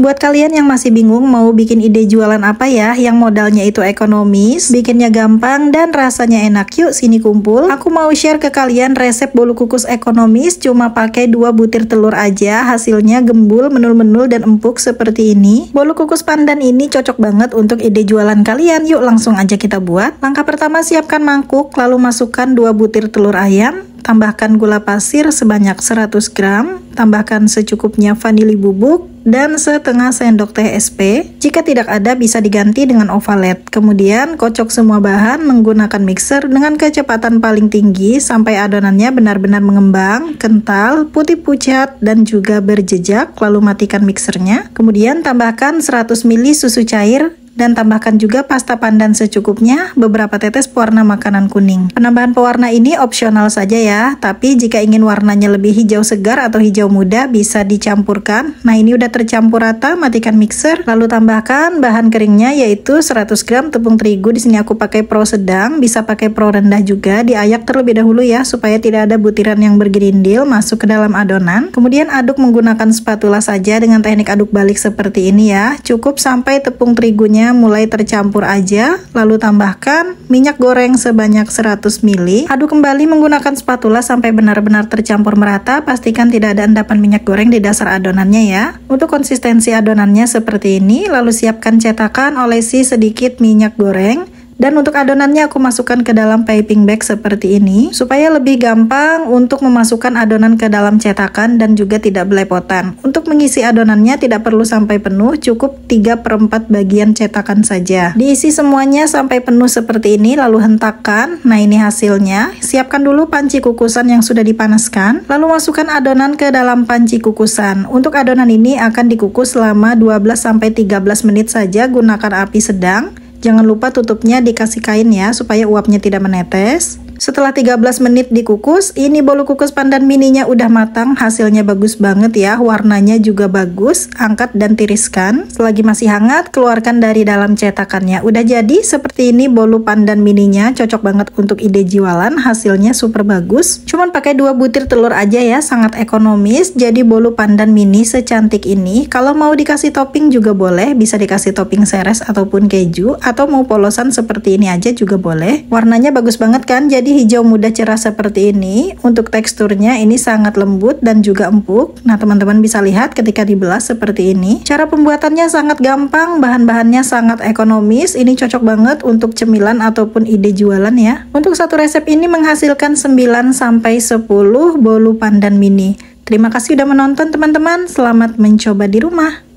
Buat kalian yang masih bingung mau bikin ide jualan apa ya yang modalnya itu ekonomis, bikinnya gampang dan rasanya enak, yuk sini kumpul. Aku mau share ke kalian resep bolu kukus ekonomis cuma pakai dua butir telur aja, hasilnya gembul, menul-menul dan empuk seperti ini. Bolu kukus pandan ini cocok banget untuk ide jualan kalian, yuk langsung aja kita buat. Langkah pertama siapkan mangkuk, lalu masukkan dua butir telur ayam, tambahkan gula pasir sebanyak 100 gram, tambahkan secukupnya vanili bubuk, dan setengah sendok teh SP. Jika tidak ada bisa diganti dengan ovalet. Kemudian kocok semua bahan menggunakan mixer dengan kecepatan paling tinggi sampai adonannya benar-benar mengembang, kental, putih pucat, dan juga berjejak. Lalu matikan mixernya. Kemudian tambahkan 100 ml susu cair dan tambahkan juga pasta pandan secukupnya, beberapa tetes pewarna makanan kuning. Penambahan pewarna ini opsional saja ya, tapi jika ingin warnanya lebih hijau segar atau hijau muda bisa dicampurkan. Nah ini udah tercampur rata, matikan mixer, lalu tambahkan bahan keringnya yaitu 100 gram tepung terigu. Di sini aku pakai pro sedang, bisa pakai pro rendah juga. Diayak terlebih dahulu ya supaya tidak ada butiran yang bergerindil masuk ke dalam adonan. Kemudian aduk menggunakan spatula saja dengan teknik aduk balik seperti ini ya. Cukup sampai tepung terigunya mulai tercampur aja, lalu tambahkan minyak goreng sebanyak 100 ml. Aduk kembali menggunakan spatula sampai benar-benar tercampur merata, pastikan tidak ada endapan minyak goreng di dasar adonannya ya. Untuk konsistensi adonannya seperti ini, lalu siapkan cetakan olesi sedikit minyak goreng dan untuk adonannya aku masukkan ke dalam piping bag seperti ini supaya lebih gampang untuk memasukkan adonan ke dalam cetakan dan juga tidak belepotan. Untuk mengisi adonannya tidak perlu sampai penuh, cukup 3 per 4 bagian cetakan saja. Diisi semuanya sampai penuh seperti ini lalu hentakkan. Nah ini hasilnya. Siapkan dulu panci kukusan yang sudah dipanaskan, lalu masukkan adonan ke dalam panci kukusan. Untuk adonan ini akan dikukus selama 12-13 menit saja gunakan api sedang. Jangan lupa tutupnya dikasih kain ya supaya uapnya tidak menetes. Setelah 13 menit dikukus, ini bolu kukus pandan mininya udah matang, hasilnya bagus banget ya, warnanya juga bagus, angkat dan tiriskan. Selagi masih hangat, keluarkan dari dalam cetakannya. Udah jadi seperti ini bolu pandan mininya, cocok banget untuk ide jualan, hasilnya super bagus. Cuman pakai dua butir telur aja ya, sangat ekonomis, jadi bolu pandan mini secantik ini. Kalau mau dikasih topping juga boleh, bisa dikasih topping seres ataupun keju, atau mau polosan seperti ini aja juga boleh. Warnanya bagus banget kan, jadi jadi hijau muda cerah seperti ini. Untuk teksturnya ini sangat lembut dan juga empuk. Nah teman-teman bisa lihat ketika dibelah seperti ini. Cara pembuatannya sangat gampang, bahan-bahannya sangat ekonomis. Ini cocok banget untuk cemilan ataupun ide jualan ya. Untuk satu resep ini menghasilkan 9 sampai 10 bolu pandan mini. Terima kasih sudah menonton teman-teman. Selamat mencoba di rumah.